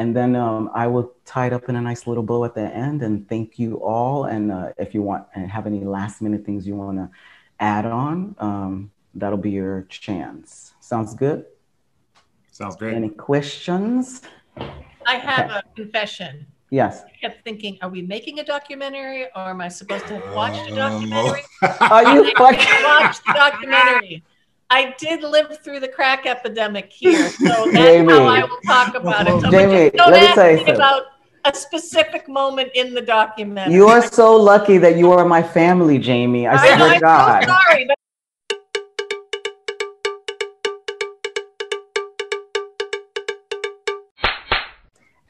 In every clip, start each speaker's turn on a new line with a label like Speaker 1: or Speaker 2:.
Speaker 1: and then um, I will tie it up in a nice little bow at the end and thank you all. And uh, if you want and have any last minute things you want to add on, um, that'll be your chance. Sounds good?
Speaker 2: Sounds great.
Speaker 1: Any questions?
Speaker 3: I have a confession.
Speaker 1: Yes.
Speaker 3: I kept thinking, are we making a documentary or am I supposed to have watched a documentary?
Speaker 1: Are you
Speaker 3: I
Speaker 1: fucking?
Speaker 3: did watch the documentary. I did live through the crack epidemic here, so that's
Speaker 1: Jaime.
Speaker 3: how I will talk about it. So
Speaker 1: Jaime,
Speaker 3: don't
Speaker 1: let me
Speaker 3: ask
Speaker 1: tell you
Speaker 3: me about a specific moment in the documentary.
Speaker 1: You are so lucky that you are my family, Jaime. I
Speaker 3: I
Speaker 1: swear
Speaker 3: know,
Speaker 1: to
Speaker 3: I'm
Speaker 1: God.
Speaker 3: so sorry, but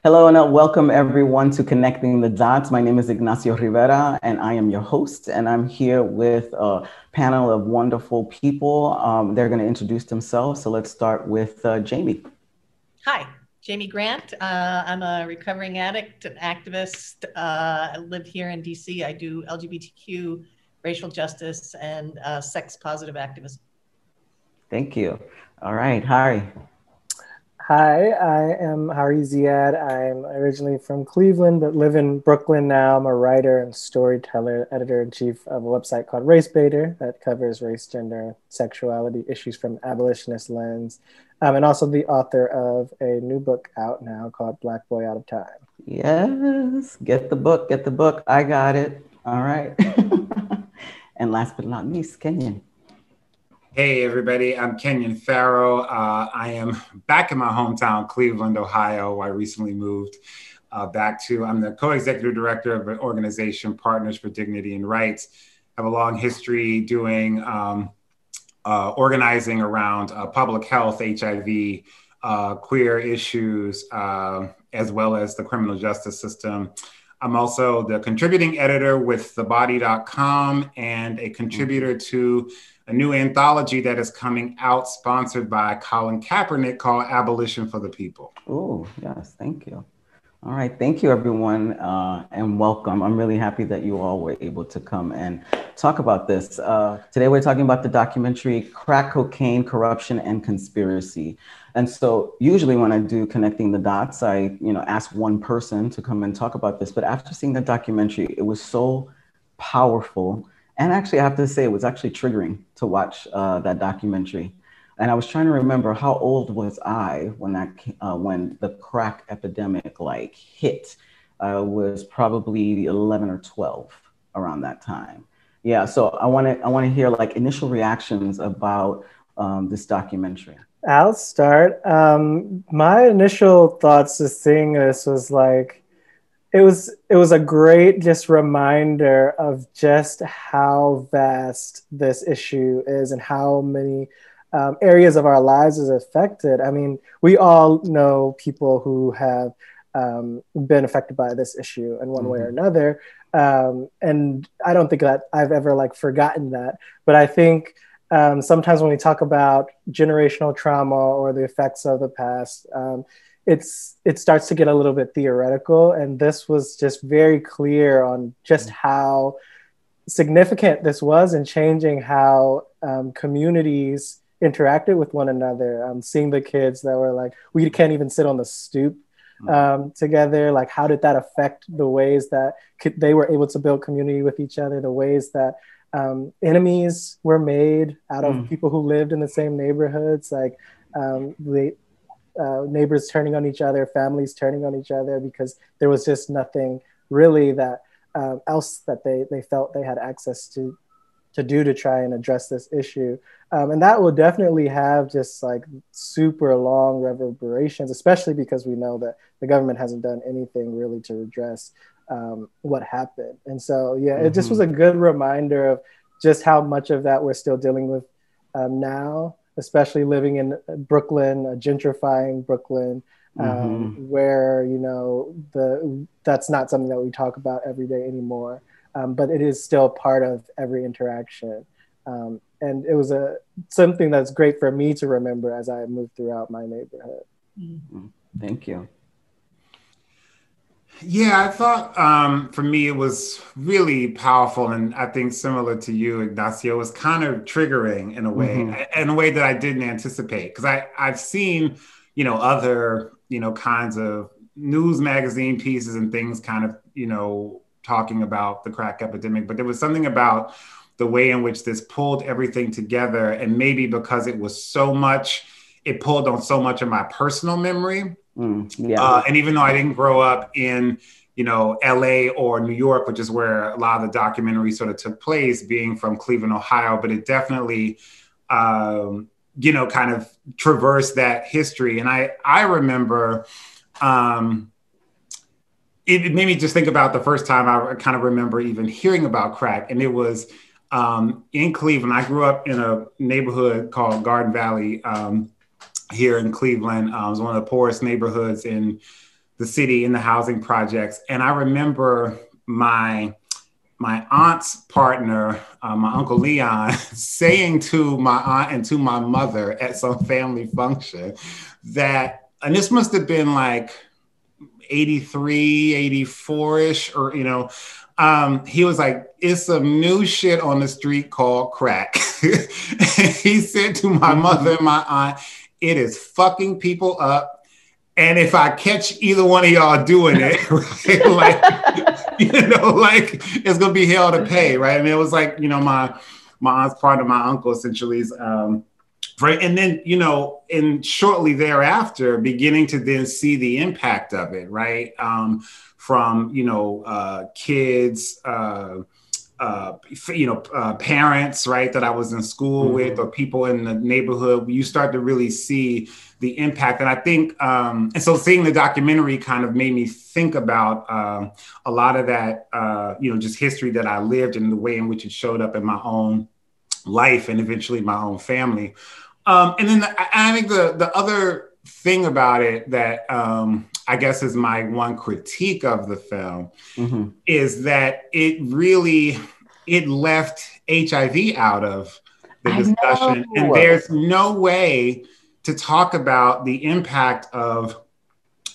Speaker 1: Hello and welcome everyone to Connecting the Dots. My name is Ignacio Rivera and I am your host. And I'm here with a panel of wonderful people. Um, they're going to introduce themselves. So let's start with uh, Jaime.
Speaker 3: Hi, Jaime Grant. Uh, I'm a recovering addict, an activist. Uh, I live here in DC. I do LGBTQ, racial justice, and uh, sex positive activism.
Speaker 1: Thank you. All right. Hari.
Speaker 4: Hi, I am Hari Ziyad. I'm originally from Cleveland, but live in Brooklyn now. I'm a writer and storyteller, editor in chief of a website called RaceBaitr that covers race, gender, sexuality issues from abolitionist lens, um, and also the author of a new book out now called Black Boy Out of Time.
Speaker 1: Yes. Get the book. Get the book. I got it. All right. and last but not least, Kenyon.
Speaker 2: Hey, everybody. I'm Kenyon Farrow. Uh, I am back in my hometown, Cleveland, Ohio. I recently moved uh, back to, I'm the co executive director of an organization, Partners for Dignity and Rights. I have a long history doing um, uh, organizing around uh, public health, HIV, uh, queer issues, uh, as well as the criminal justice system. I'm also the contributing editor with thebody.com and a contributor to a new anthology that is coming out, sponsored by Colin Kaepernick, called Abolition for the People.
Speaker 1: Oh, yes. Thank you. All right. Thank you, everyone, uh, and welcome. I'm really happy that you all were able to come and talk about this. Uh, today, we're talking about the documentary Crack Cocaine, Corruption, and Conspiracy. And so, usually, when I do connecting the dots, I, you know, ask one person to come and talk about this. But after seeing the documentary, it was so powerful, and actually, I have to say, it was actually triggering to watch uh, that documentary. And I was trying to remember how old was I when that uh, when the crack epidemic like hit. I was probably 11 or 12 around that time. Yeah, so I want to I want to hear like initial reactions about um, this documentary.
Speaker 4: I'll start. Um, my initial thoughts to seeing this was like, it was it was a great just reminder of just how vast this issue is and how many um, areas of our lives is affected. I mean, we all know people who have um, been affected by this issue in one way or another, um, and I don't think that I've ever like forgotten that. But I think um, sometimes when we talk about generational trauma or the effects of the past, um, it's it starts to get a little bit theoretical, and this was just very clear on just how significant this was in changing how um, communities interacted with one another. Um, seeing the kids that were like, we can't even sit on the stoop um, together. Like, how did that affect the ways that could, they were able to build community with each other? The ways that um, enemies were made out of
Speaker 1: Mm.
Speaker 4: people who lived in the same neighborhoods, like um, the uh, neighbors turning on each other, families turning on each other, because there was just nothing really that um, else that they they felt they had access to to do to try and address this issue. Um, and that will definitely have just like super long reverberations, especially because we know that the government hasn't done anything really to address um, what happened. And so, yeah, it just was a good reminder of just how much of that we're still dealing with um, now, especially living in Brooklyn, a gentrifying Brooklyn, um, where you know the that's not something that we talk about every day anymore. Um, but it is still part of every interaction. Um, and it was a something that's great for me to remember as I moved throughout my neighborhood.
Speaker 1: Thank you.
Speaker 2: Yeah, I thought um, for me it was really powerful, and I think similar to you, Ignacio, it was kind of triggering in a way,
Speaker 1: Mhm.
Speaker 2: in a way that I didn't anticipate. Because I I've seen, you know, other you know kinds of news magazine pieces and things kind of, you know, talking about the crack epidemic, but there was something about the way in which this pulled everything together. And maybe because it was so much, it pulled on so much of my personal memory. Mm, yeah. Uh, and even though I didn't grow up in, you know, LA or New York, which is where a lot of the documentary sort of took place, being from Cleveland, Ohio, but it definitely, um, you know, kind of traversed that history. And I, I remember, um, it made me just think about the first time I kind of remember even hearing about crack, and it was um, in Cleveland. I grew up in a neighborhood called Garden Valley um, here in Cleveland. Uh, it was one of the poorest neighborhoods in the city in the housing projects, and I remember my my aunt's partner, uh, my uncle Leon, saying to my aunt and to my mother at some family function that, and this must have been like 83, 84 ish, or, you know, um, he was like, it's some new shit on the street called crack. he said to my mother and my aunt, it is fucking people up. And if I catch either one of y'all doing it, right, like, you know, like it's gonna be hell to pay, right? And it was like, you know, my my aunt's part of my uncle essentially is um, right and then you know and shortly thereafter beginning to then see the impact of it right um, from you know uh, kids uh, uh, you know uh, parents right that i was in school mm-hmm. with or people in the neighborhood you start to really see the impact and i think um, and so seeing the documentary kind of made me think about um, a lot of that uh, you know just history that i lived and the way in which it showed up in my own life and eventually my own family um, and then the, I think the the other thing about it that um, I guess is my one critique of the film mm-hmm. is that it really it left HIV out of the discussion, and there's no way to talk about the impact of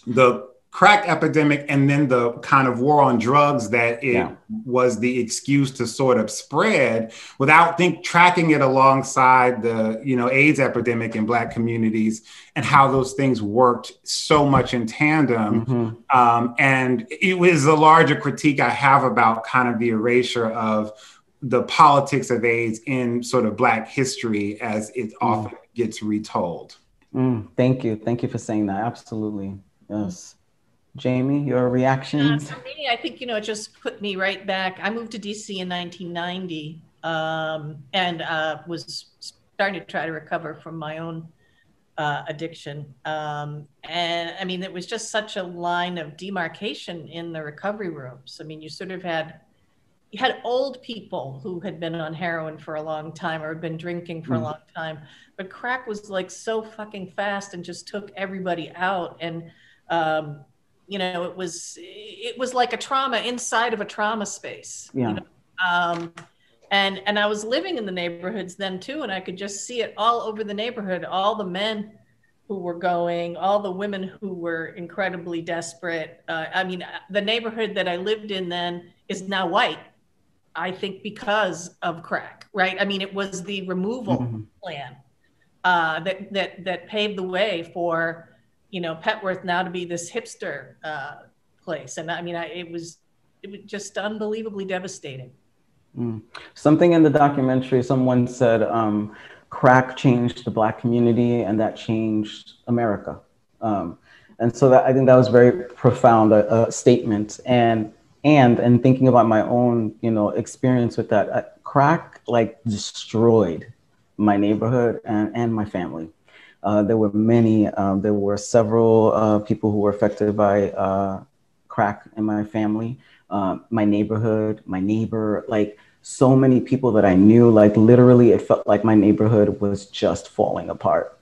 Speaker 2: the crack epidemic and then the kind of war on drugs that it yeah. was the excuse to sort of spread without think tracking it alongside the you know AIDS epidemic in black communities and how those things worked so much in tandem mm-hmm. um, and it was a larger critique I have about kind of the erasure of the politics of AIDS in sort of black history as it mm. often gets retold.
Speaker 1: Mm, thank you. Thank you for saying that. Absolutely. Yes. Jaime, your reactions?
Speaker 3: Uh, for me, I think, you know, it just put me right back. I moved to DC in 1990 um, and uh, was starting to try to recover from my own uh, addiction. Um, and I mean, it was just such a line of demarcation in the recovery rooms. I mean, you sort of had you had old people who had been on heroin for a long time or had been drinking for mm. a long time, but crack was like so fucking fast and just took everybody out. And um, you know it was it was like a trauma inside of a trauma space yeah. You know? um, and and i was living in the neighborhoods then too and i could just see it all over the neighborhood all the men who were going all the women who were incredibly desperate uh, i mean the neighborhood that i lived in then is now white i think because of crack right i mean it was the removal mm-hmm. plan uh, that that that paved the way for you know Petworth now to be this hipster uh, place, and I mean, I, it was it was just unbelievably devastating.
Speaker 1: Mm. Something in the documentary, someone said, um, "Crack changed the Black community, and that changed America." Um, and so that I think that was very profound a, a statement. And and and thinking about my own, you know, experience with that, uh, crack like destroyed my neighborhood and and my family. Uh, there were many, um, there were several uh, people who were affected by uh, crack in my family, um, my neighborhood, my neighbor, like so many people that I knew, like literally it felt like my neighborhood was just falling apart,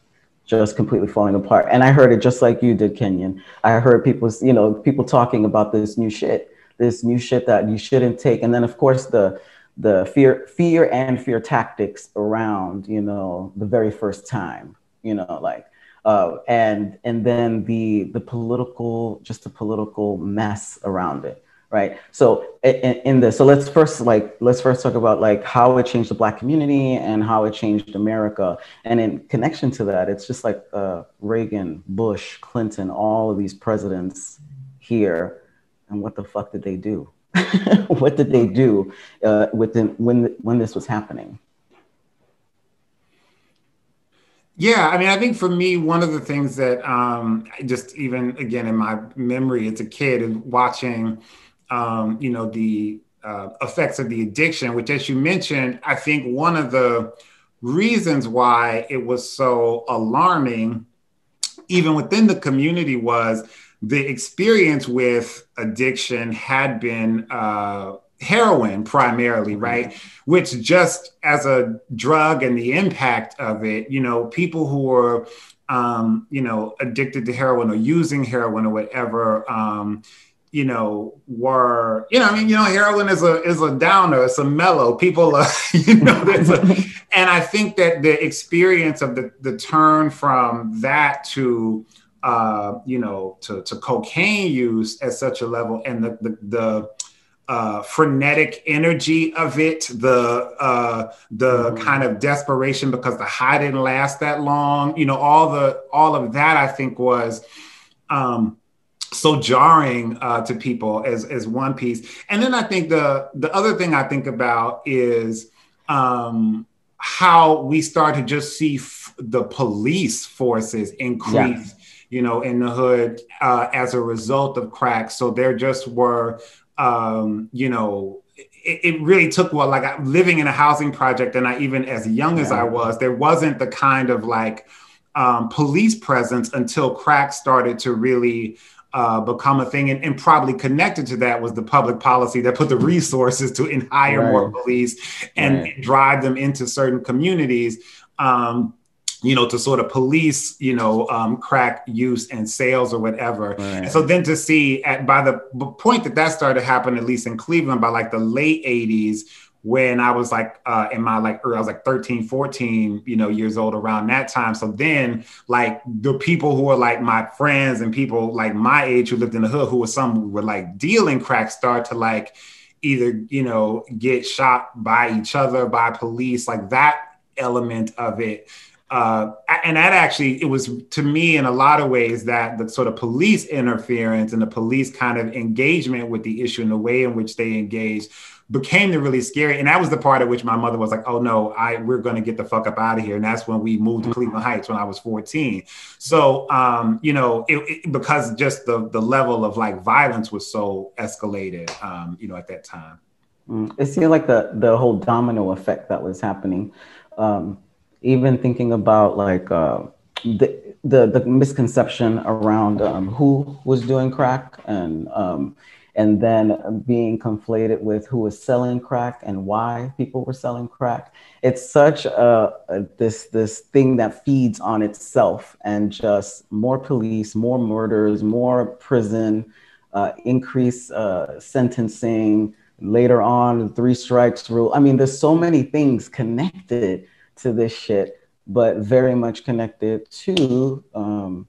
Speaker 1: just completely falling apart. And I heard it just like you did, Kenyon. I heard people, you know, people talking about this new shit, this new shit that you shouldn't take. And then of course the, the fear, fear and fear tactics around, you know, the very first time you know, like, uh, and and then the the political, just the political mess around it, right? So in, in this, so let's first like let's first talk about like how it changed the Black community and how it changed America. And in connection to that, it's just like uh, Reagan, Bush, Clinton, all of these presidents here, and what the fuck did they do? what did they do uh, within when when this was happening?
Speaker 2: Yeah, I mean, I think for me, one of the things that um, just even again in my memory as a kid is watching um, you know, the uh, effects of the addiction, which, as you mentioned, I think one of the reasons why it was so alarming, even within the community, was the experience with addiction had been uh, heroin primarily, mm-hmm. right? Which just as a drug and the impact of it, you know, people who are, um, you know, addicted to heroin or using heroin or whatever, um, you know, were, you know, I mean, you know, heroin is a is a downer, it's a mellow. People, uh, you know, a, and I think that the experience of the the turn from that to uh, you know, to, to cocaine use at such a level and the the, the uh, frenetic energy of it, the uh, the mm-hmm. kind of desperation because the high didn't last that long, you know, all the all of that I think was um, so jarring uh, to people as as one piece. And then I think the the other thing I think about is um, how we start to just see f- the police forces increase. Yeah. You know, in the hood uh, as a result of crack. So there just were, um, you know, it, it, really took well, like I, living in a housing project, and I even as young as I was, there wasn't the kind of like um, police presence until crack started to really uh, become a thing. And, and, probably connected to that was the public policy that put the resources to hire right. more police and right. drive them into certain communities. Um, you know, to sort of police, you know, um, crack use and sales or whatever. Right. So then to see at by the point that that started to happen, at least in Cleveland, by like the late '80s, when I was like uh, in my like, I was like 13, 14, you know, years old around that time. So then like the people who were like my friends and people like my age who lived in the hood, who were some who were like dealing crack start to like either, you know, get shot by each other, by police, like that element of it. Uh, and that actually, it was to me in a lot of ways that the sort of police interference and the police kind of engagement with the issue and the way in which they engaged became the really scary. And that was the part at which my mother was like, "Oh no, I we're going to get the fuck up out of here." And that's when we moved to mm-hmm. Cleveland Heights when I was 14. So, um, you know, it, it, because just the the level of like violence was so escalated, um, you know, at that time.
Speaker 1: Mm. It seemed like the the whole domino effect that was happening. Um, even thinking about like uh, the, the the misconception around um, who was doing crack and um, and then being conflated with who was selling crack and why people were selling crack. It's such a, a, this this thing that feeds on itself, and just more police, more murders, more prison, uh, increase uh, sentencing. Later on, three strikes rule. I mean, there's so many things connected to this shit, but very much connected to um,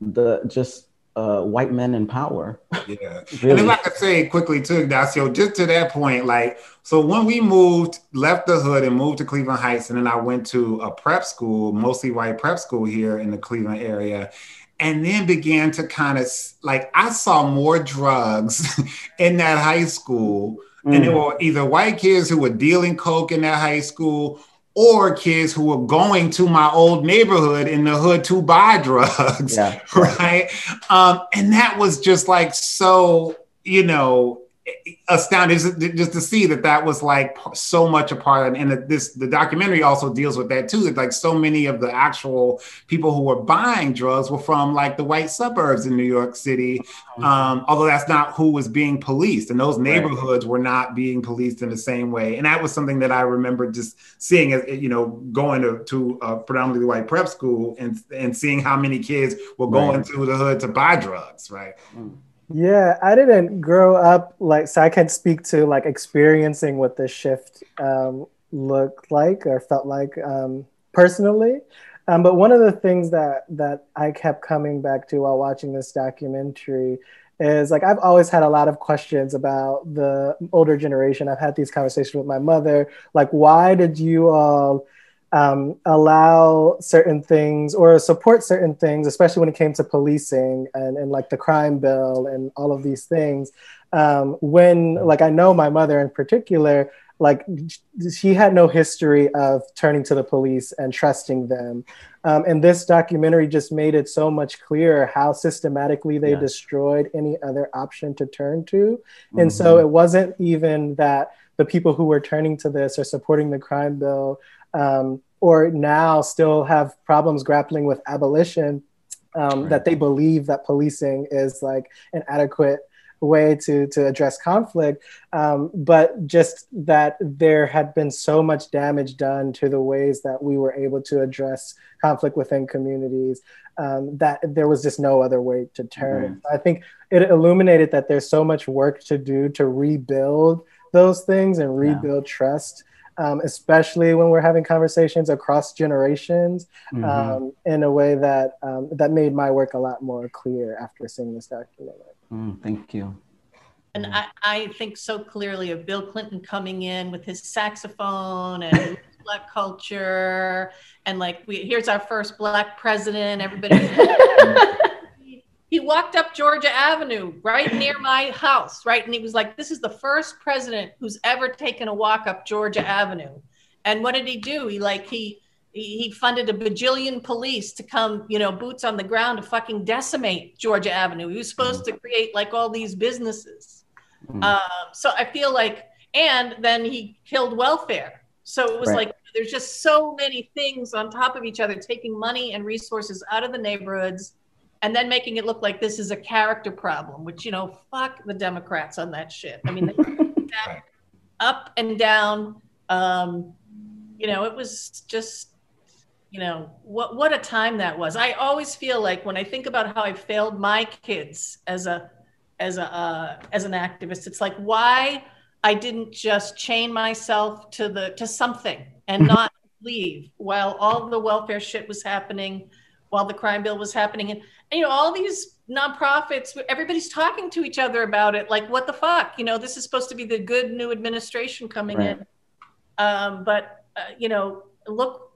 Speaker 1: the just uh, white men in power.
Speaker 2: Yeah. really. And if I could say quickly too, Ignacio, just to that point, like, so when we moved, left the hood and moved to Cleveland Heights, and then I went to a prep school, mostly white prep school here in the Cleveland area. And then began to kind of like, I saw more drugs in that high school. Mm. And there were either white kids who were dealing coke in that high school or kids who were going to my old neighborhood in the hood to buy drugs, yeah. right? Um, and that was just like so, you know, astounding just to see that that was like so much a part of, and this the documentary also deals with that too that like so many of the actual people who were buying drugs were from like the white suburbs in new york city mm-hmm. um, although that's not who was being policed and those neighborhoods were not being policed in the same way and that was something that i remember just seeing as you know going to, to a predominantly white prep school and and seeing how many kids were going right. to the hood to buy drugs right mm.
Speaker 4: Yeah, I didn't grow up like so I can't speak to like experiencing what this shift um, looked like or felt like um, personally. Um, but one of the things that that I kept coming back to while watching this documentary is like I've always had a lot of questions about the older generation. I've had these conversations with my mother, like why did you all um, allow certain things or support certain things, especially when it came to policing and, and like the crime bill and all of these things. Um, when like I know my mother in particular like she had no history of turning to the police and trusting them um, and this documentary just made it so much clearer how systematically they yeah. destroyed any other option to turn to mm-hmm. and so mm-hmm. it wasn't even that the people who were turning to this or supporting the crime bill um, or now still have problems grappling with abolition um, right. that they believe that policing is like an adequate way to to address conflict um, but just that there had been so much damage done to the ways that we were able to address conflict within communities um, that there was just no other way to turn mm-hmm. i think it illuminated that there's so much work to do to rebuild those things and rebuild yeah. trust um, especially when we're having conversations across generations mm-hmm. um, in a way that um, that made my work a lot more clear after seeing this documentary.
Speaker 1: Mm, thank you.
Speaker 3: And I, I think so clearly of Bill Clinton coming in with his saxophone and black culture, and like we here's our first black president. Everybody. he walked up Georgia Avenue right near my house, right? And he was like, This is the first president who's ever taken a walk up Georgia Avenue. And what did he do? He like he he funded a bajillion police to come, you know, boots on the ground to fucking decimate Georgia Avenue. He was supposed to create like all these businesses. Mm. Um, so I feel like, and then he killed welfare. So it was right. like there's just so many things on top of each other, taking money and resources out of the neighborhoods, and then making it look like this is a character problem. Which you know, fuck the Democrats on that shit. I mean, right. up and down. Um, you know, it was just you know what what a time that was i always feel like when i think about how i failed my kids as a as a uh, as an activist it's like why i didn't just chain myself to the to something and mm-hmm. not leave while all the welfare shit was happening while the crime bill was happening and you know all these nonprofits everybody's talking to each other about it like what the fuck you know this is supposed to be the good new administration coming right. in um, but uh, you know look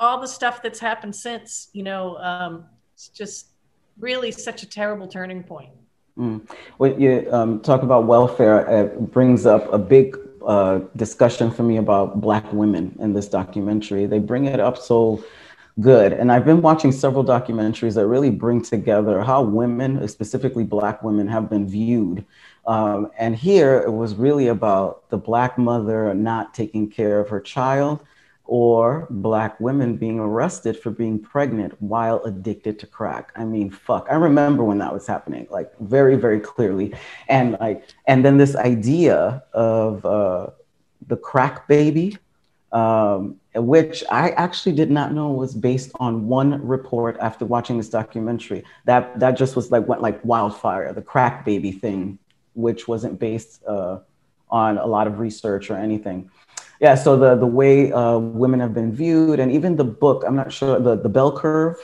Speaker 3: all the stuff that's happened since, you know, um, it's just really such a terrible turning point.
Speaker 1: Mm. When you um, talk about welfare, it brings up a big uh, discussion for me about Black women in this documentary. They bring it up so good. And I've been watching several documentaries that really bring together how women, specifically Black women, have been viewed. Um, and here it was really about the Black mother not taking care of her child or black women being arrested for being pregnant while addicted to crack. I mean, fuck. I remember when that was happening, like very, very clearly. And like, and then this idea of uh, the crack baby, um, which I actually did not know was based on one report after watching this documentary. That that just was like went like wildfire, the crack baby thing, which wasn't based uh, on a lot of research or anything yeah so the the way uh, women have been viewed and even the book i'm not sure the, the bell curve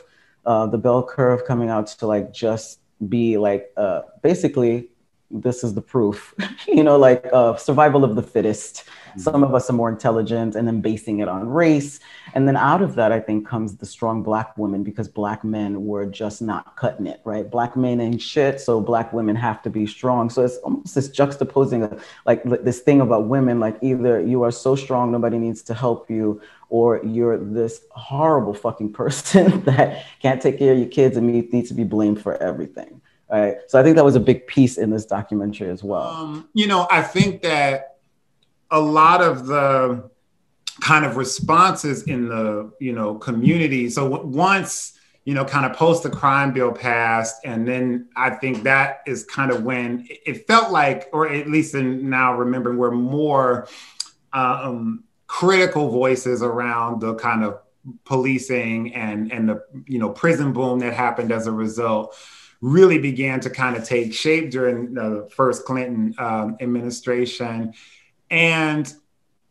Speaker 1: uh, the bell curve coming out to like just be like uh, basically this is the proof you know like uh, survival of the fittest some of us are more intelligent and then basing it on race. And then out of that, I think comes the strong black women because black men were just not cutting it, right? Black men ain't shit, so black women have to be strong. So it's almost this juxtaposing of like this thing about women, like either you are so strong, nobody needs to help you, or you're this horrible fucking person that can't take care of your kids and needs to be blamed for everything. Right. So I think that was a big piece in this documentary as well. Um,
Speaker 2: you know, I think that a lot of the kind of responses in the you know community. So once you know, kind of post the crime bill passed, and then I think that is kind of when it felt like, or at least in now remembering, were more um, critical voices around the kind of policing and and the you know prison boom that happened as a result really began to kind of take shape during the first Clinton um, administration. And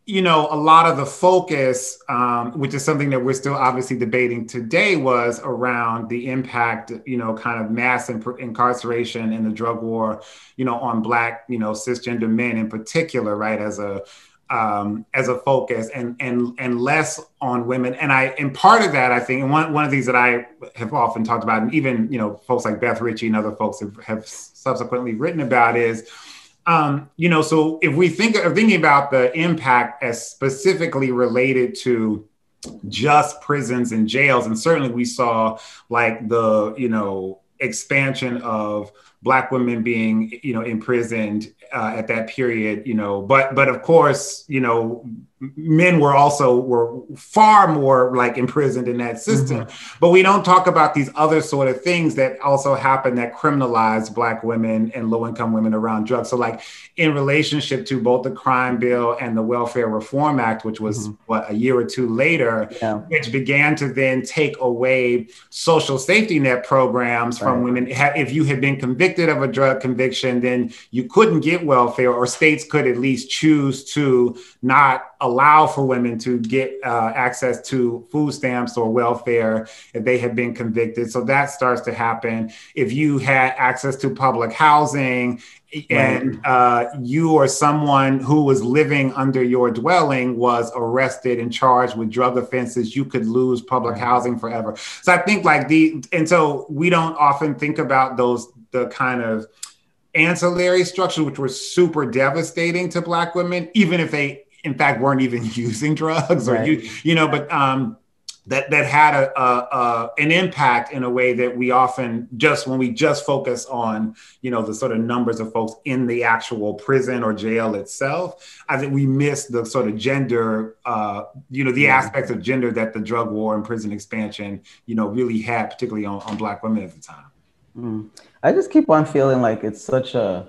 Speaker 2: you know, a lot of the focus, um, which is something that we're still obviously debating today, was around the impact, you know, kind of mass incarceration and the drug war, you know, on Black, you know, cisgender men in particular, right, as a um, as a focus, and and and less on women. And I, and part of that, I think, and one one of these that I have often talked about, and even you know, folks like Beth Ritchie and other folks have, have subsequently written about, is um, you know, so if we think of thinking about the impact as specifically related to just prisons and jails, and certainly we saw like the, you know, expansion of black women being, you know, imprisoned uh, at that period, you know, but but of course, you know, men were also were far more like imprisoned in that system mm-hmm. but we don't talk about these other sort of things that also happen that criminalize black women and low income women around drugs so like in relationship to both the crime bill and the welfare reform act which was mm-hmm. what a year or two later yeah. which began to then take away social safety net programs right. from women if you had been convicted of a drug conviction then you couldn't get welfare or states could at least choose to not allow for women to get uh, access to food stamps or welfare if they have been convicted. So that starts to happen. If you had access to public housing and uh, you or someone who was living under your dwelling was arrested and charged with drug offenses, you could lose public housing forever. So I think like the, and so we don't often think about those, the kind of, ancillary structures which were super devastating to black women even if they in fact weren't even using drugs or right. you you know but um that that had a, a, a, an impact in a way that we often just when we just focus on you know the sort of numbers of folks in the actual prison or jail itself i think we miss the sort of gender uh, you know the yeah. aspects of gender that the drug war and prison expansion you know really had particularly on, on black women at the time
Speaker 1: mm. i just keep on feeling like it's such a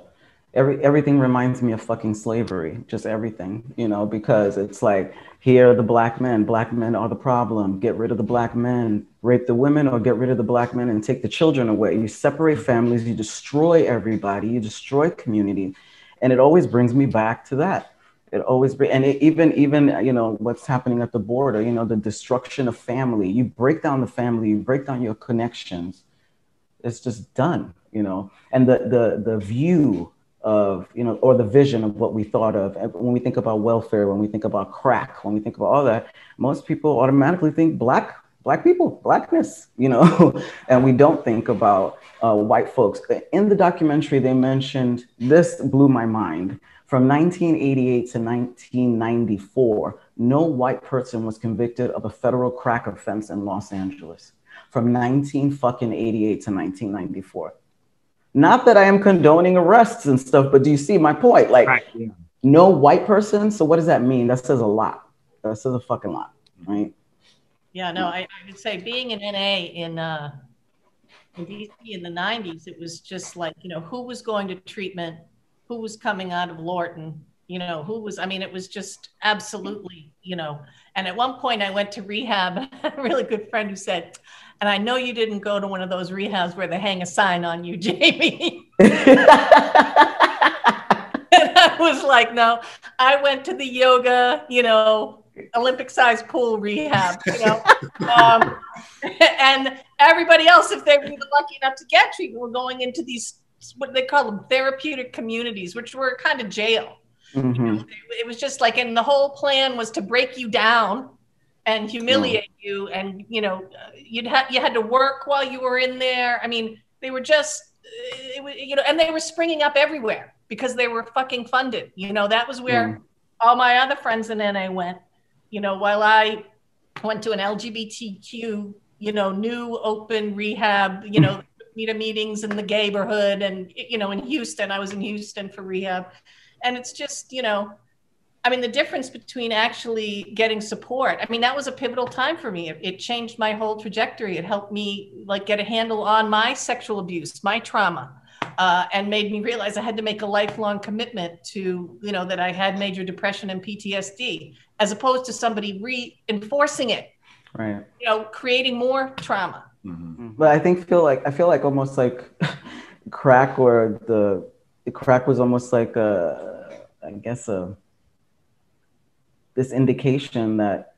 Speaker 1: every everything reminds me of fucking slavery just everything you know because it's like here are the black men black men are the problem get rid of the black men rape the women or get rid of the black men and take the children away. You separate families you destroy everybody you destroy community and it always brings me back to that. It always bring, and it, even even you know what's happening at the border you know the destruction of family. You break down the family you break down your connections it's just done you know? And the the the view of you know or the vision of what we thought of when we think about welfare when we think about crack when we think about all that most people automatically think black black people blackness you know? And we don't think about uh, white folks. In the documentary they mentioned this blew my mind. From 1988 to 1994 no white person was convicted of a federal crack offense in los angeles from 19 fucking 88 to 1994 not that I am condoning arrests and stuff, but do you see my point? Like, right, yeah. no white person. So what does that mean? That says a lot. That says a fucking lot, right?
Speaker 3: Yeah, no, I, I would say being an NA in uh, in DC in the '90s, it was just like you know who was going to treatment, who was coming out of Lorton, you know who was. I mean, it was just absolutely, you know. And at one point, I went to rehab. a really good friend who said, and I know you didn't go to one of those rehabs where they hang a sign on you, Jaime. and I was like, no, I went to the yoga, you know, Olympic sized pool rehab, you know. um, and everybody else, if they were lucky enough to get treatment, were going into these, what they call them, therapeutic communities, which were kind of jail. Mm-hmm. You know, it was just like, and the whole plan was to break you down and humiliate you and you know you'd had you had to work while you were in there. I mean they were just it, you know and they were springing up everywhere because they were fucking funded. You know that was where mm. all my other friends in na went. You know while i went to an lgbtq you know new open rehab you know meet meetings in the neighborhood and you know in houston. I was in houston for rehab and it's just you know I mean, the difference between actually getting support, I mean, that was a pivotal time for me. It, it, changed my whole trajectory. It helped me like get a handle on my sexual abuse, my trauma, uh, and made me realize I had to make a lifelong commitment to, you know, that I had major depression and PTSD, as opposed to somebody reinforcing it,
Speaker 1: right?
Speaker 3: You know, creating more trauma.
Speaker 1: Mm-hmm. But I think feel like I feel like almost like crack or the, the crack was almost like a, I guess a this indication that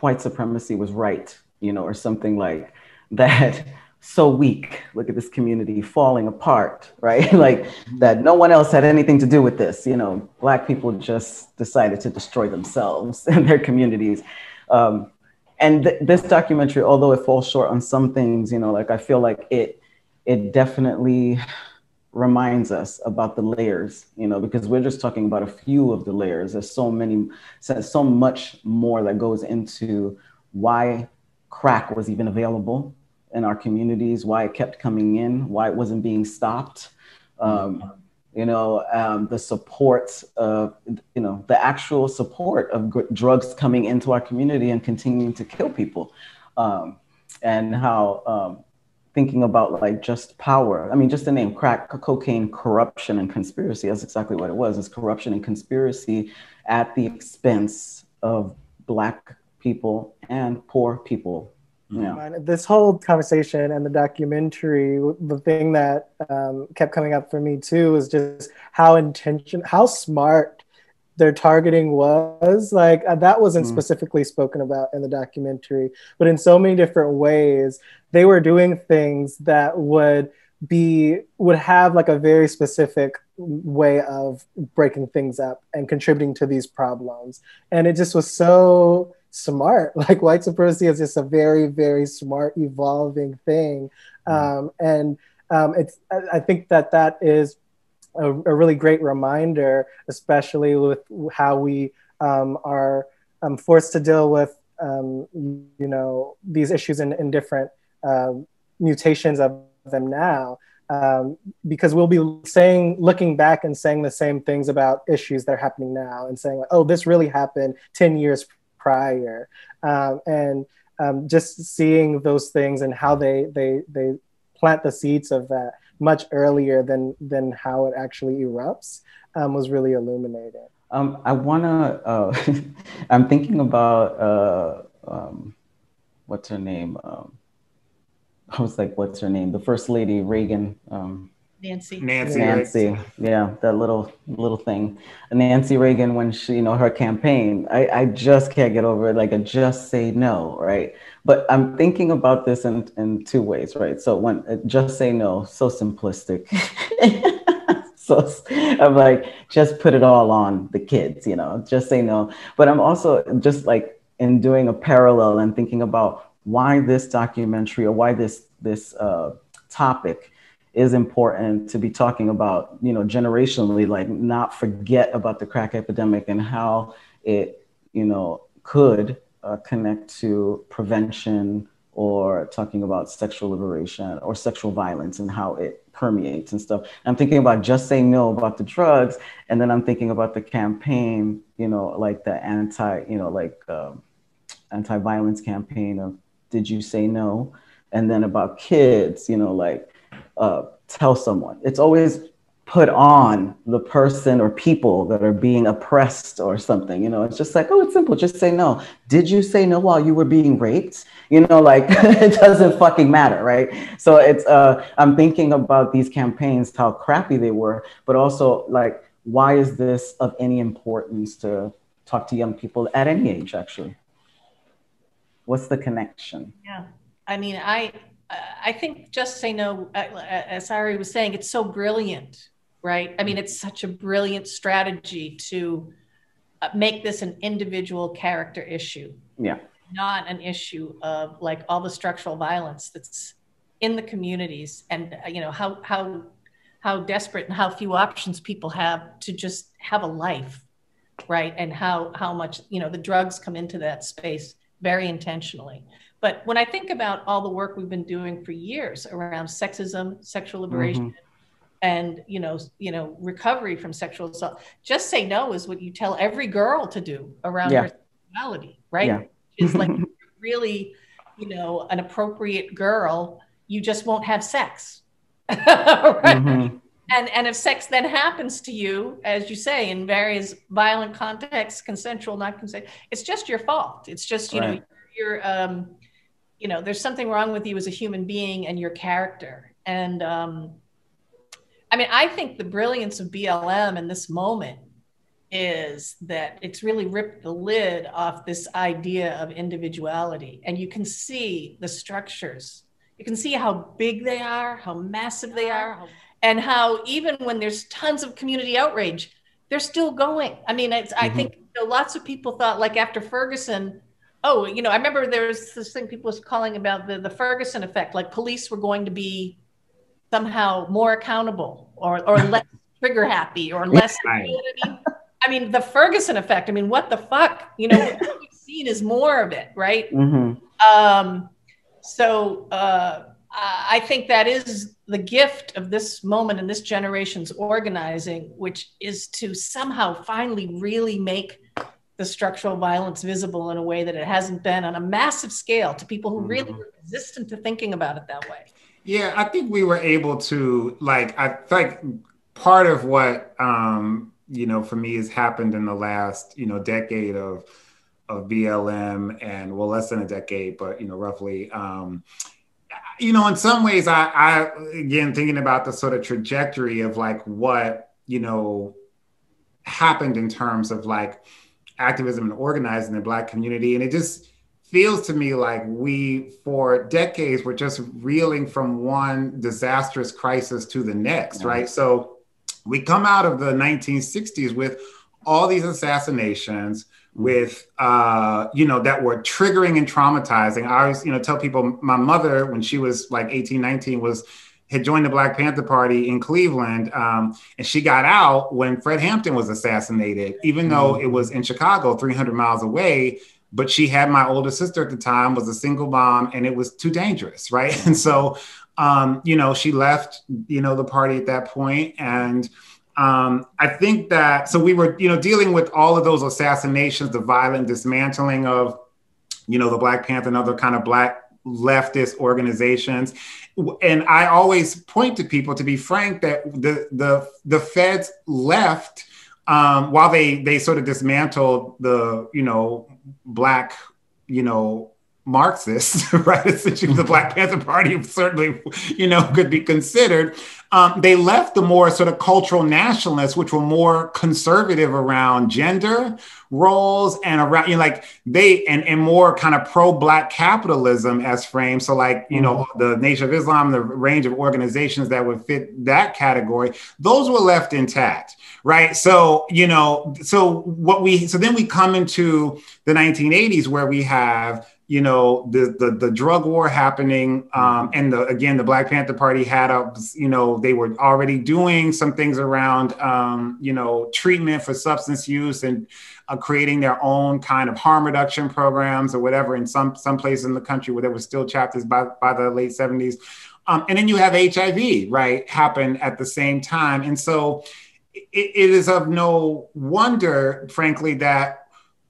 Speaker 1: white supremacy was right, you know, or something like that. So weak. Look at this community falling apart, right? like that no one else had anything to do with this. You know, Black people just decided to destroy themselves and their communities. Um, and th- this documentary, although it falls short on some things, you know, like I feel like it it definitely reminds us about the layers, you know, because we're just talking about a few of the layers. There's so many, so much more that goes into why crack was even available in our communities, why it kept coming in, why it wasn't being stopped. Um, you know, um, the support of, you know, the actual support of drugs coming into our community and continuing to kill people. Um, and how um, thinking about like just power. I mean, just the name crack, cocaine, corruption, and conspiracy. That's exactly what it was. It's corruption and conspiracy at the expense of Black people and poor people. Yeah.
Speaker 4: This whole conversation and the documentary, the thing that um, kept coming up for me too was just how intention, how smart their targeting was. Like uh, that wasn't mm. specifically spoken about in the documentary, but in so many different ways, they were doing things that would be would have like a very specific way of breaking things up and contributing to these problems and it just was so smart like white supremacy is just a very very smart evolving thing mm. um, and um, it's i think that that is a, a, really great reminder especially with how we um, are um, forced to deal with um, you know these issues in, in different uh, mutations of them now um, because we'll be saying looking back and saying the same things about issues that are happening now and saying like oh this really happened 10 years prior. Um, and um, just seeing those things and how they they they plant the seeds of that much earlier than than how it actually erupts um, was really illuminating
Speaker 1: um, i want to uh, i'm thinking about uh, um, what's her name I was like, what's her name? The first lady, Reagan.
Speaker 3: Nancy.
Speaker 2: Nancy.
Speaker 1: Nancy. Yeah, that little little thing. Nancy Reagan, when she, you know, her campaign, I, I just can't get over it. Like a just say no, right? But I'm thinking about this in, in two ways, right? So when uh, just say no, so simplistic. so I'm like, just put it all on the kids, you know, just say no. But I'm also just like in doing a parallel and thinking about why this documentary or why this this uh, topic is important to be talking about you know generationally like not forget about the crack epidemic and how it you know could uh, connect to prevention or talking about sexual liberation or sexual violence and how it permeates and stuff. I'm thinking about just saying no about the drugs, and then I'm thinking about the campaign, you know, like the anti, you know, like um, anti-violence campaign of did you say no? And then about kids, you know, like uh, tell someone. It's always put on the person or people that are being oppressed or something. You know, it's just like, oh, it's simple. Just say no. Did you say no while you were being raped? You know, like it doesn't fucking matter, right? So it's, uh, I'm thinking about these campaigns, how crappy they were, but also like, why is this of any importance to talk to young people at any age, actually? What's the connection?
Speaker 3: Yeah, I mean, I I think just say no. As Hari was saying, it's so brilliant, right? I mean, it's such a brilliant strategy to uh, make this an individual character issue.
Speaker 1: Yeah.
Speaker 3: Not an issue of like all the structural violence that's in the communities, and uh, you know how how how desperate and how few options people have to just have a life, right? And how how much you know the drugs come into that space very intentionally. But when I think about all the work we've been doing for years around sexism, sexual liberation, mm-hmm. and you know, you know, recovery from sexual assault, just say no is what you tell every girl to do around yeah. her sexuality, right? Yeah. It's like really, you know, an appropriate girl, you just won't have sex. right? Mm-hmm and and if sex then happens to you as you say in various violent contexts consensual not consensual it's just your fault it's just you right. know you're um you know there's something wrong with you as a human being and your character and um i mean i think the brilliance of blm in this moment is that it's really ripped the lid off this idea of individuality. And you can see the structures. You can see how big they are, how massive they are, and how even when there's tons of community outrage, they're still going. I mean, it's, mm-hmm. I think you know, lots of people thought, like after Ferguson, oh, you know, I remember there was this thing people was calling about the, the Ferguson effect, like police were going to be somehow more accountable or, or less trigger happy or less. Right. You know I, mean? I mean, the Ferguson effect. I mean, what the fuck? You know, what we've seen is more of it, right? Mm-hmm. Um, so uh, I think that is the gift of this moment and this generation's organizing, which is to somehow finally really make the structural violence visible in a way that it hasn't been on a massive scale to people who really mm-hmm. were resistant to thinking about it that way.
Speaker 2: Yeah, I think we were able to like I think part of what um, you know for me has happened in the last you know decade of of BLM and well less than a decade, but you know roughly. Um, you know, in some ways, I, I again thinking about the sort of trajectory of like what you know happened in terms of like activism and organizing the Black community, and it just feels to me like we, for decades, were just reeling from one disastrous crisis to the next, right? So we come out of the 1960s with all these assassinations mm-hmm. with uh, you know that were triggering and traumatizing i always you know tell people my mother when she was like 18 19 was had joined the black panther party in cleveland um, and she got out when fred hampton was assassinated even though mm-hmm. it was in chicago 300 miles away. But she had my older sister at the time was a single mom and it was too dangerous right? And so um, you know she left you know the party at that point. And um, I think that so we were, you know, dealing with all of those assassinations, the violent dismantling of, you know, the Black Panther and other kind of black leftist organizations. And I always point to people, to be frank, that the the the feds left um, while they they sort of dismantled the you know black you know Marxists, right? Essentially, the Black Panther Party certainly, you know, could be considered. Um, they left the more sort of cultural nationalists, which were more conservative around gender roles and around, you know, like they and, and more kind of pro-black capitalism as framed. So, like, you know, mm-hmm. the Nation of Islam, the range of organizations that would fit that category, those were left intact, right? So, you know, so what we so then we come into the 1980s where we have you know the the, the drug war happening um, and the again the black panther party had a you know they were already doing some things around um, you know treatment for substance use and uh, creating their own kind of harm reduction programs or whatever in some some places in the country where there were still chapters by, by the late 70s um, and then you have hiv right happen at the same time. And so it, it is of no wonder frankly that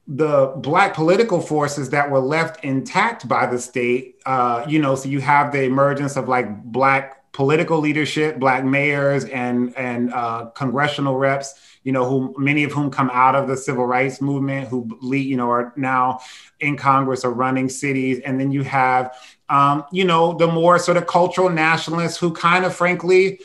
Speaker 2: the black political forces that were left intact by the state uh, you know so you have the emergence of like black political leadership black mayors and and uh, congressional reps you know who many of whom come out of the civil rights movement who lead you know are now in congress or running cities. And then you have um, you know the more sort of cultural nationalists who kind of frankly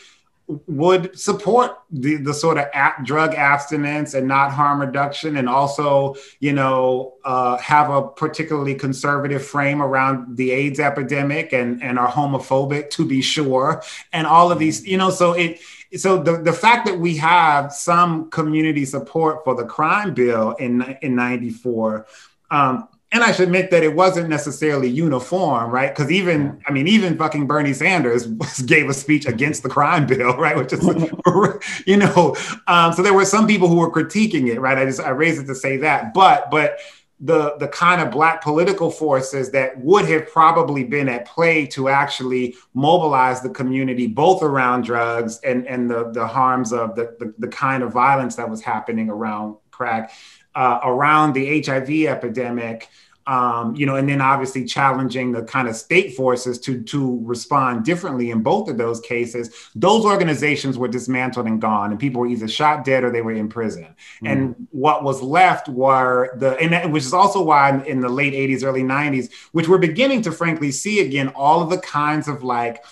Speaker 2: would support the, the sort of drug abstinence and not harm reduction and also you know uh, have a particularly conservative frame around the aids epidemic and, and are homophobic to be sure and all of these you know so it so the, the fact that we have some community support for the crime bill in in 94 um, and I should admit that it wasn't necessarily uniform, right? Because even, I mean, even fucking Bernie Sanders gave a speech against the crime bill, right? Which is, you know, um, so there were some people who were critiquing it, right? I just I raised it to say that, but but the the kind of black political forces that would have probably been at play to actually mobilize the community, both around drugs and and the the harms of the the, the kind of violence that was happening around crack uh, around the HIV epidemic, um, you know, and then obviously challenging the kind of state forces to to respond differently in both of those cases. Those organizations were dismantled and gone, and people were either shot dead or they were in prison. Mm. And what was left were the, and that, which is also why in the late '80s, early '90s, which we're beginning to frankly see again, all of the kinds of like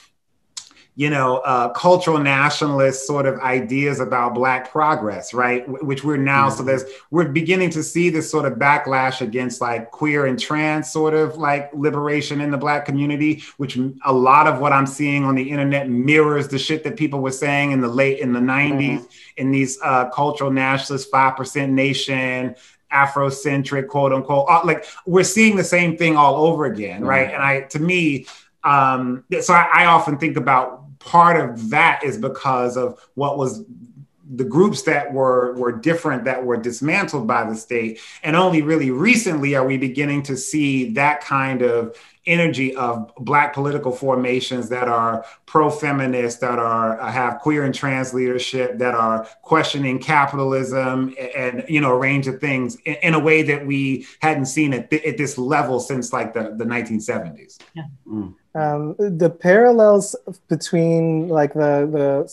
Speaker 2: you know, uh, cultural nationalist sort of ideas about Black progress, right? Which we're now, mm-hmm. so there's, we're beginning to see this sort of backlash against like queer and trans sort of like liberation in the Black community, which a lot of what I'm seeing on the internet mirrors the shit that people were saying in the late, in the 90s, mm-hmm. in these uh, cultural nationalist 5% nation, Afrocentric, quote unquote. Uh, like we're seeing the same thing all over again, mm-hmm. right? And I, to me, um, so I, I often think about part of that is because of what was the groups that were were different that were dismantled by the state. And only really recently are we beginning to see that kind of energy of black political formations that are pro-feminist that are uh, have queer and trans leadership that are questioning capitalism and, and you know a range of things in, in, a way that we hadn't seen at, th- at this level since like the, the 1970s
Speaker 4: yeah. Mm. Um, the parallels between like the the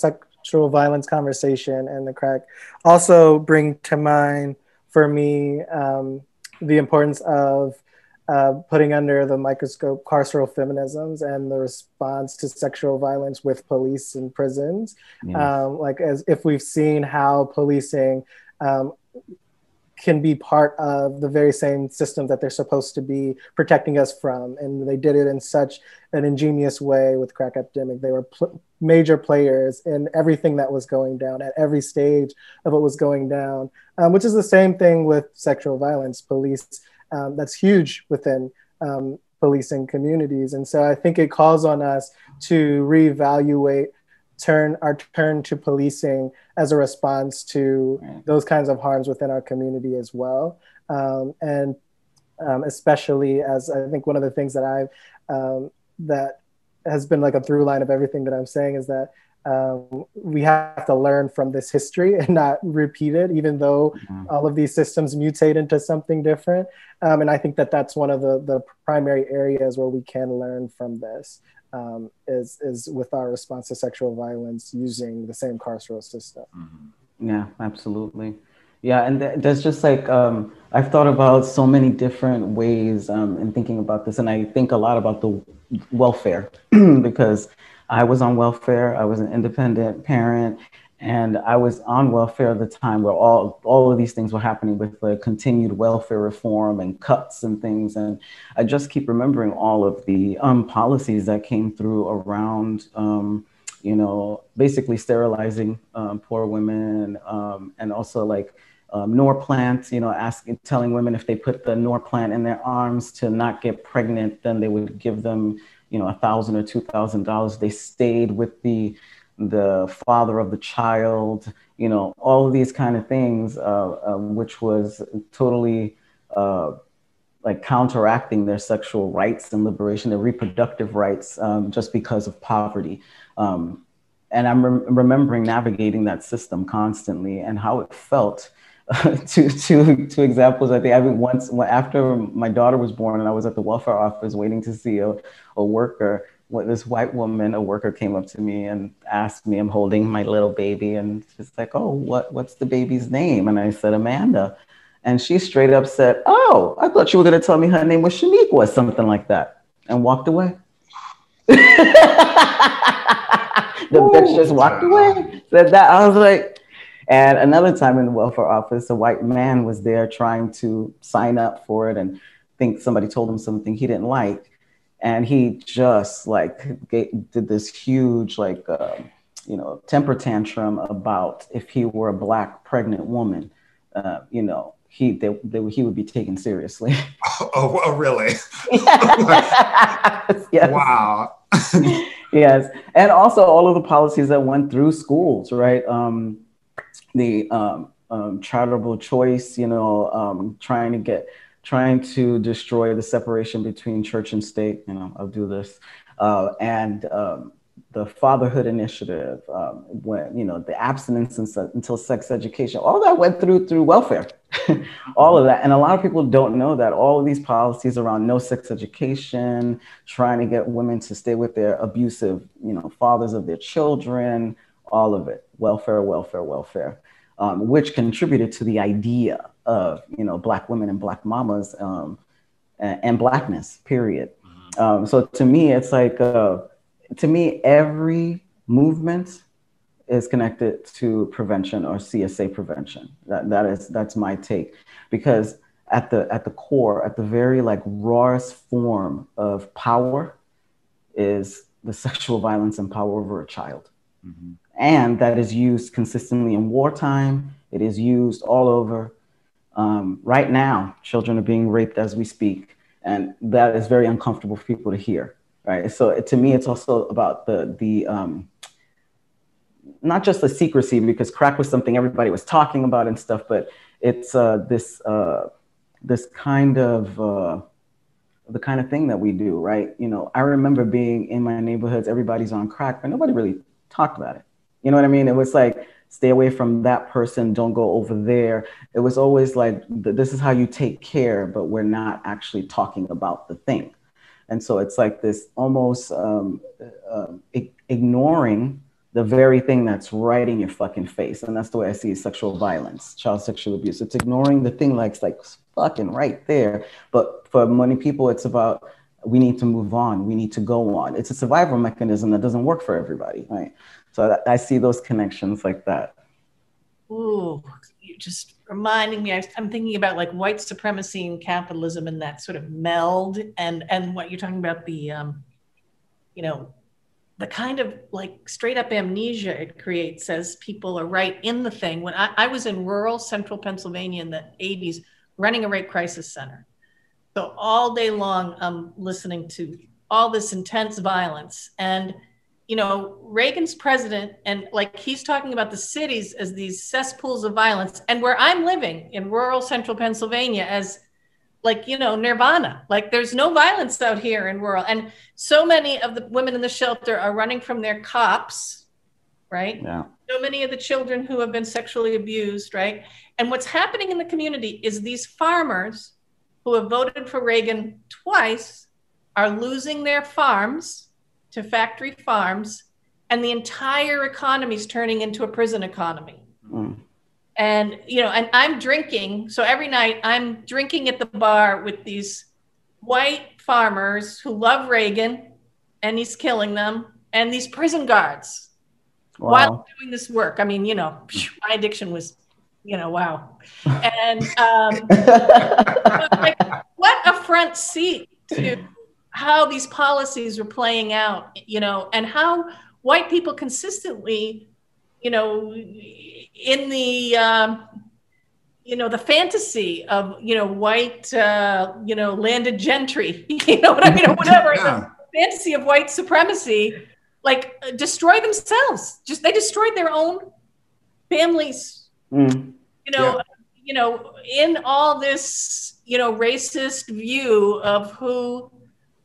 Speaker 4: sexual violence conversation and the crack also bring to mind for me um, the importance of uh, putting under the microscope carceral feminisms and the response to sexual violence with police and prisons. Um, like as if we've seen how policing um, can be part of the very same system that they're supposed to be protecting us from. And they did it in such an ingenious way with crack epidemic. They were pl- major players in everything that was going down at every stage of what was going down, um, which is the same thing with sexual violence. Police, um, that's huge within um, policing communities. And so I think it calls on us to reevaluate turn our turn to policing as a response to right. those kinds of harms within our community as well. Um, and um, especially as I think one of the things that I've um, that has been like a through line of everything that I'm saying is that um, we have to learn from this history and not repeat it, even though mm-hmm. all of these systems mutate into something different. Um, and I think that that's one of the, the primary areas where we can learn from this um, is is with our response to sexual violence using the same carceral system.
Speaker 1: Mm-hmm. Yeah, absolutely. Yeah, and th- there's just like um, I've thought about so many different ways um, in thinking about this, and I think a lot about the welfare because I was on welfare. I was an independent parent, and I was on welfare at the time where all, all of these things were happening with the continued welfare reform and cuts and things. And I just keep remembering all of the um, policies that came through around, um, you know, basically sterilizing um, poor women um, and also like um, Norplant, you know, asking, telling women if they put the Norplant in their arms to not get pregnant, then they would give them, you know, a thousand or two thousand dollars. They stayed with the the father of the child, you know, all of these kind of things, uh, um, which was totally uh, like counteracting their sexual rights and liberation, their reproductive rights, um, just because of poverty. Um, and I'm re- remembering navigating that system constantly and how it felt. two, two, two examples. I think I mean, once after my daughter was born, and I was at the welfare office waiting to see a, a worker what this white woman, a worker, came up to me and asked me, I'm holding my little baby, and she's like, "Oh, what what's the baby's name?" And I said, Amanda, and she straight up said, "Oh, I thought you were gonna tell me her name was Shaniqua or something like that," and walked away. the Ooh, bitch just walked away. Said that I was like, and another time in the welfare office, a white man was there trying to sign up for it, and think somebody told him something he didn't like and he just like did this huge like uh, you know temper tantrum about if he were a black pregnant woman uh, you know he they, they, he would be taken seriously.
Speaker 2: Oh, oh really?
Speaker 1: Yes.
Speaker 2: wow.
Speaker 1: Yes. And also all of the policies that went through schools right? Um, the um, um, charitable choice you know um, trying to get trying to destroy the separation between church and state. You know, I'll do this. Uh, and um, the fatherhood initiative, um, when you know the abstinence until sex education, all that went through through welfare, all of that. And a lot of people don't know that all of these policies around no sex education, trying to get women to stay with their abusive, you know, fathers of their children, all of it, welfare, welfare, welfare, um, which contributed to the idea of you know black women and black mamas um, and, and, blackness period mm-hmm. um, so to me it's like uh, to me every movement is connected to prevention or CSA prevention. That, that is that's my take because at the at the core, at the very like rawest form of power is the sexual violence and power over a child. Mm-hmm. And that is used consistently in wartime. It is used all over. Um, right now, children are being raped as we speak. And that is very uncomfortable for people to hear. Right. So to me, it's also about the the um, not just the secrecy because crack was something everybody was talking about and stuff, but it's uh, this uh, this kind of uh, the kind of thing that we do, right? You know, I remember being in my neighborhoods, everybody's on crack, but nobody really talked about it. You know what I mean? It was like, stay away from that person, don't go over there. It was always like, this is how you take care, but we're not actually talking about the thing. And so it's like this almost um, uh, ignoring the very thing that's right in your fucking face. And that's the way I see sexual violence, child sexual abuse. It's ignoring the thing like, like fucking right there. But for many people, it's about we need to move on, we need to go on. It's a survival mechanism that doesn't work for everybody, right? So I see those connections like that.
Speaker 3: Ooh, you just reminding me. I'm thinking about like white supremacy and capitalism and that sort of meld, and and what you're talking about the, um, you know, the kind of like straight up amnesia it creates as people are right in the thing. When I, I, was in rural central Pennsylvania in the 80s running a rape crisis center. So all day long, I'm listening to all this intense violence. And, you know, Reagan's president, and like he's talking about the cities as these cesspools of violence. And where I'm living in rural central Pennsylvania as like you know nirvana. Like there's no violence out here in rural and so many of the women in the shelter are running from their cops right?
Speaker 1: Yeah.
Speaker 3: So many of the children who have been sexually abused right? And what's happening in the community is these farmers who have voted for reagan twice are losing their farms to factory farms and the entire economy is turning into a prison economy. Mm. And you know and i'm drinking so every night i'm drinking at the bar with these white farmers who love reagan and he's killing them and these prison guards wow. while doing this work. I mean you know my addiction was you know wow. And um, like, what a front seat to how these policies are playing out you know and how white people consistently you know in the um, you know the fantasy of you know white uh, you know landed gentry you know what i mean or whatever yeah. the fantasy of white supremacy like uh, destroy themselves just they destroyed their own families mm. you know yeah. you know in all this you know racist view of who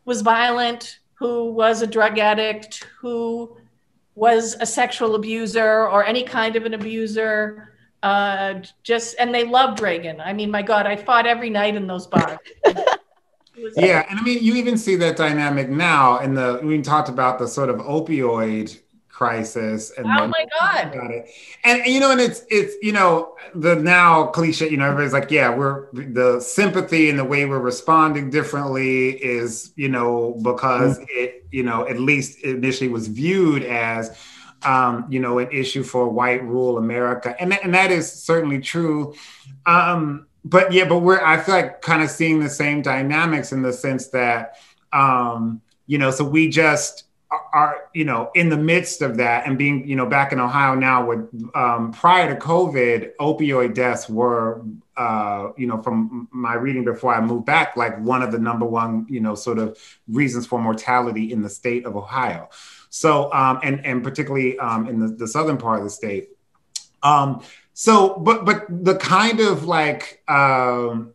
Speaker 3: was violent who was a drug addict who was a sexual abuser or any kind of an abuser. Uh, just and they loved Reagan. I mean, my God, I fought every night in those bars.
Speaker 2: yeah, and I mean, you even see that dynamic now. In the we talked about the sort of opioid crisis
Speaker 3: and oh my god.
Speaker 2: about it. And, and, you know and it's it's you know the now cliche you know everybody's like yeah we're the sympathy and the way we're responding differently is you know because mm-hmm. it you know at least initially was viewed as um, you know an issue for white rural america. And, and that is certainly true. Um, but yeah but we're i feel like kind of seeing the same dynamics in the sense that um, you know so we just are you know in the midst of that and being you know back in ohio now with um, prior to covid opioid deaths were uh, you know from my reading before i moved back like one of the number one you know sort of reasons for mortality in the state of ohio. So um, and and particularly um, in the, the southern part of the state. Um, so but but the kind of like um,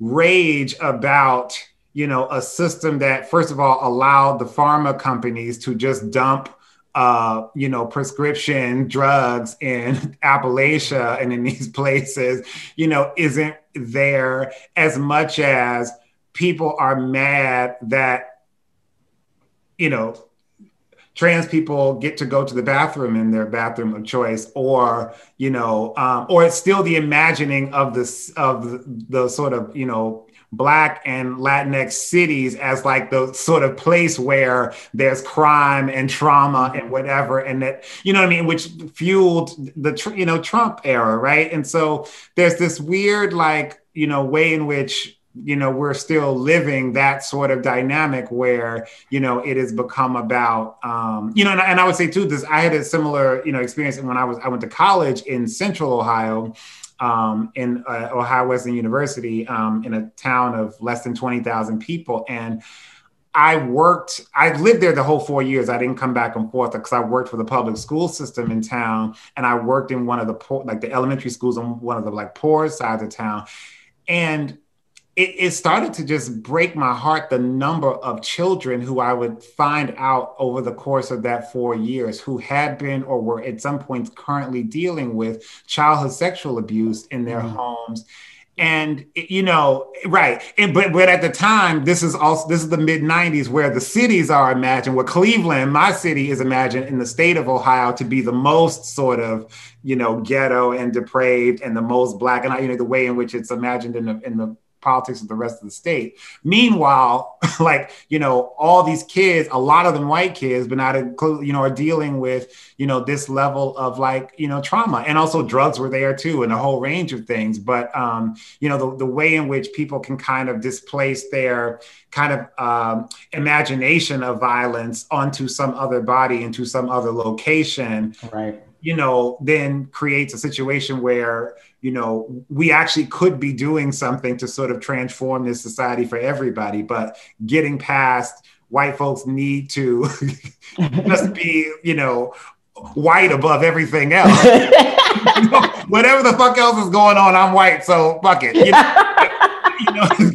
Speaker 2: rage about you know, a system that, first of all, allowed the pharma companies to just dump, uh, you know, prescription drugs in Appalachia and in these places, you know, isn't there as much as people are mad that, you know, trans people get to go to the bathroom in their bathroom of choice or you know um, or it's still the imagining of this of the, the, sort of you know Black and Latinx cities as like the sort of place where there's crime and trauma and whatever, and that you know what I mean, which fueled the you know Trump era, right? And so there's this weird like you know way in which you know we're still living that sort of dynamic where you know it has become about um, you know and, and, i would say too this i had a similar you know experience when i was i went to college in central ohio um, in uh, ohio wesleyan university um, in a town of less than 20000 people and I worked, I lived there the whole four years. I didn't come back and forth because I worked for the public school system in town and I worked in one of the poor, like the elementary schools on one of the like poorest sides of town. And it, it, started to just break my heart the number of children who I would find out over the course of that four years who had been or were at some point currently dealing with childhood sexual abuse in their mm-hmm. homes. And you know, right. And, but but at the time, this is also this is the mid 90s where the cities are imagined, where Cleveland, my city, is imagined in the state of Ohio to be the most sort of, you know, ghetto and depraved and the most black. And you know, the way in which it's imagined in the in the politics of the rest of the state. Meanwhile, like, you know, all these kids, a lot of them white kids, but not, you know, are dealing with, you know, this level of like, you know, trauma. And also drugs were there too, and a whole range of things. But, um, you know, the, the way in which people can kind of displace their kind of um, imagination of violence onto some other body, into some other location.
Speaker 1: Right
Speaker 2: you know, then creates a situation where, you know, we actually could be doing something to sort of transform this society for everybody, but getting past white folks need to just be, you know, white above everything else. you know, whatever the fuck else is going on, I'm white, so fuck it. You know? you know,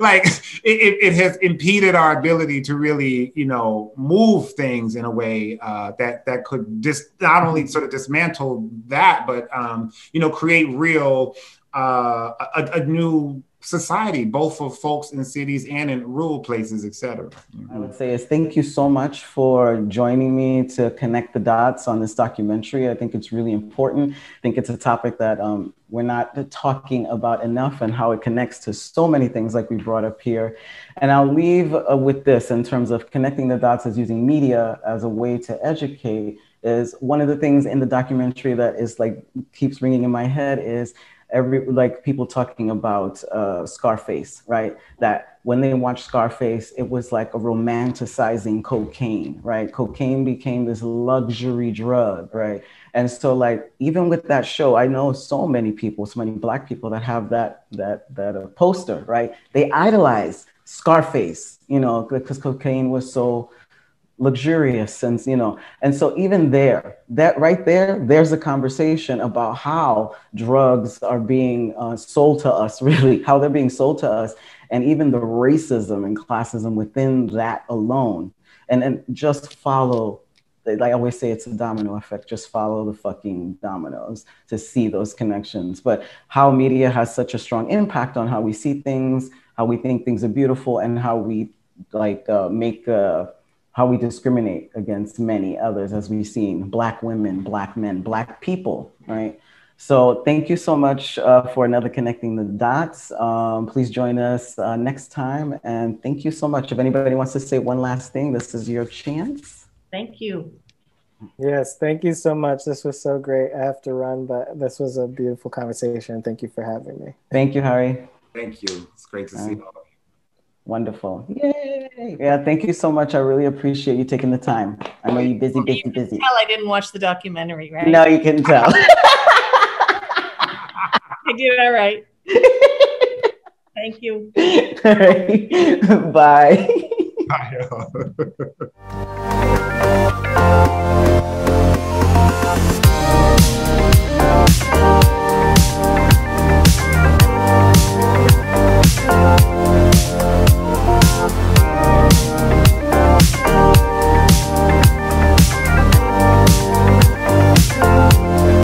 Speaker 2: like it, it, has impeded our ability to really, you know, move things in a way uh, that that could just not only sort of dismantle that, but um, you know, create real uh, a, a new society, both for folks in cities and in rural places, et cetera.
Speaker 1: I would say is thank you so much for joining me to connect the dots on this documentary. I think it's really important. I think it's a topic that um, we're not talking about enough and how it connects to so many things like we brought up here. And I'll leave uh, with this in terms of connecting the dots as using media as a way to educate is one of the things in the documentary that is like keeps ringing in my head is every like people talking about uh, Scarface, right? That when they watched Scarface, it was like a romanticizing cocaine, right? Cocaine became this luxury drug, right? And so, like even with that show, I know so many people, so many black people that have that that that uh, poster, right? They idolize Scarface, you know, because cocaine was so luxurious and you know and so even there that right there there's a conversation about how drugs are being uh, sold to us really how they're being sold to us and even the racism and classism within that alone and and just follow like I always say, it's a domino effect. Just follow the fucking dominoes to see those connections. But how media has such a strong impact on how we see things, how we think things are beautiful, and how we like uh, make uh, how we discriminate against many others, as we've seen Black women, Black men, Black people, right? So thank you so much uh, for another Connecting the Dots. Um, please join us uh, next time. And thank you so much. If anybody wants to say one last thing, this is your chance.
Speaker 3: Thank you.
Speaker 4: Yes, thank you so much. This was so great. I have to run, but this was a beautiful conversation. Thank you for having me.
Speaker 1: Thank you, Hari.
Speaker 2: Thank you. It's great to see you.
Speaker 1: Wonderful. Yay. Yeah, thank you so much. I really appreciate you taking the time. I know you're busy, busy, busy.
Speaker 3: Tell I didn't watch the documentary, right?
Speaker 1: No, you can tell.
Speaker 3: I did all right. Thank you.
Speaker 1: All right. Bye. Bye.